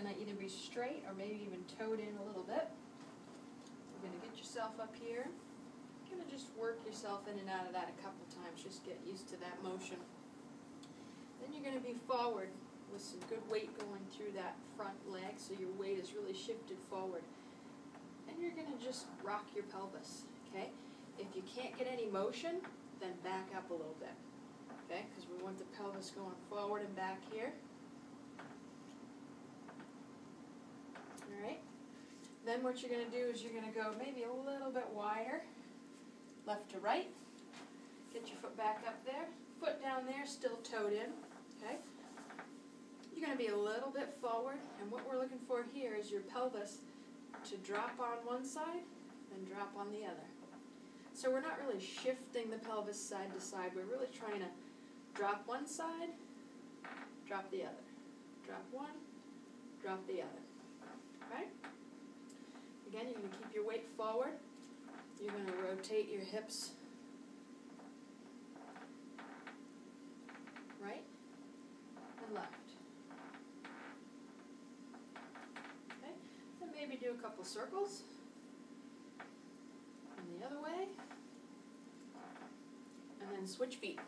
gonna either be straight or maybe even toed in a little bit. You're gonna get yourself up here. You're gonna just work yourself in and out of that a couple times, just get used to that motion. Then you're gonna be forward with some good weight going through that front leg, so your weight is really shifted forward. And you're gonna just rock your pelvis, okay? If you can't get any motion, then back up a little bit, okay? Because we want the pelvis going forward and back here. Then what you're gonna do is you're gonna go maybe a little bit wider, left to right. Get your foot back up there, foot down there, still toed in, okay? You're gonna be a little bit forward, and what we're looking for here is your pelvis to drop on one side and drop on the other. So we're not really shifting the pelvis side to side, we're really trying to drop one side, drop the other. Drop one, drop the other. You're gonna keep your weight forward. You're gonna rotate your hips right and left. Okay? Then maybe do a couple circles. And the other way. And then switch feet.